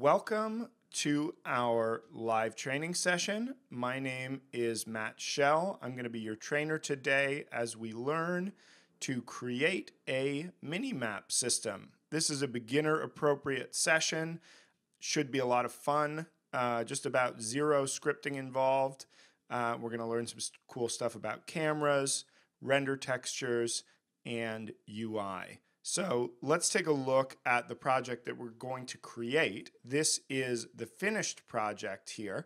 Welcome to our live training session. My name is Matt Schell. I'm going to be your trainer today as we learn to create a mini map system. This is a beginner appropriate session, should be a lot of fun, uh, just about zero scripting involved. Uh, we're going to learn some cool stuff about cameras, render textures, and UI. So let's take a look at the project that we're going to create. This is the finished project here.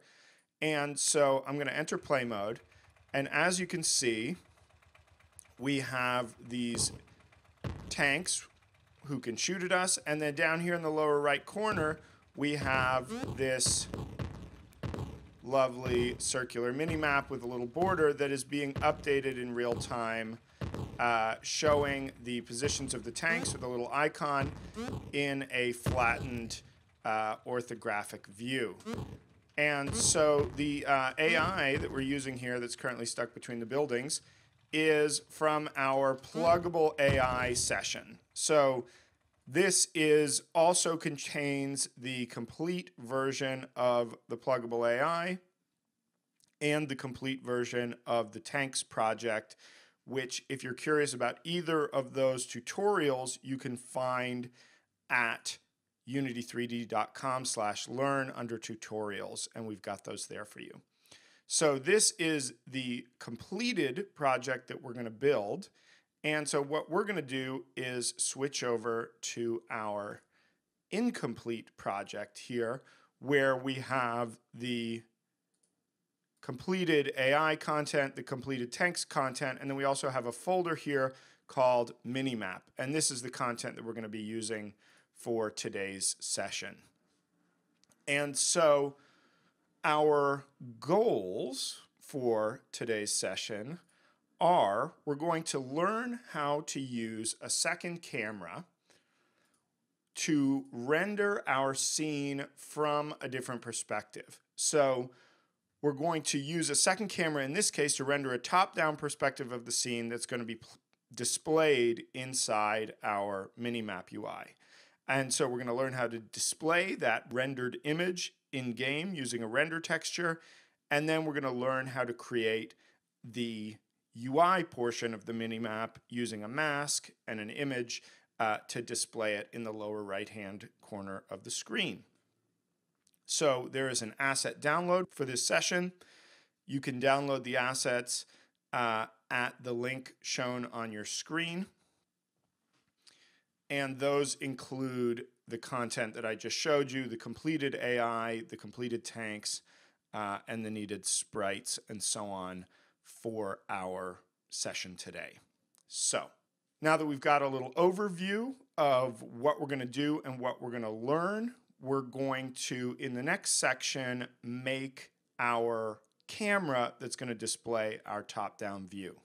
And so I'm going to enter play mode. And as you can see, we have these tanks who can shoot at us. And then down here in the lower right corner, we have this lovely circular mini map with a little border that is being updated in real time uh, showing the positions of the tanks with a little icon in a flattened uh, orthographic view. And so the uh, AI that we're using here that's currently stuck between the buildings is from our pluggable AI session. So this is also contains the complete version of the pluggable AI and the complete version of the tanks project which if you're curious about either of those tutorials, you can find at unity3d.com slash learn under tutorials, and we've got those there for you. So this is the completed project that we're going to build. And so what we're going to do is switch over to our incomplete project here, where we have the completed AI content, the completed tanks content, and then we also have a folder here called Minimap. And this is the content that we're going to be using for today's session. And so our goals for today's session are we're going to learn how to use a second camera to render our scene from a different perspective. So we're going to use a second camera in this case to render a top-down perspective of the scene that's going to be displayed inside our Minimap UI. And so we're going to learn how to display that rendered image in game using a render texture. And then we're going to learn how to create the UI portion of the minimap using a mask and an image uh, to display it in the lower right hand corner of the screen. So there is an asset download for this session. You can download the assets uh, at the link shown on your screen. And those include the content that I just showed you, the completed AI, the completed tanks, uh, and the needed sprites and so on for our session today. So now that we've got a little overview of what we're going to do and what we're going to learn we're going to, in the next section, make our camera that's going to display our top-down view.